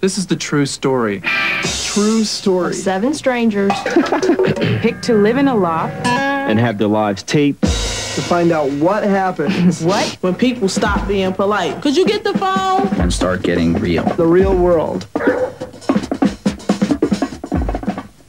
This is the true story. True story. Seven strangers picked to live in a loft. and have their lives taped. To find out what happens. What? When people stop being polite. Could you get the phone? and start getting real. The real world.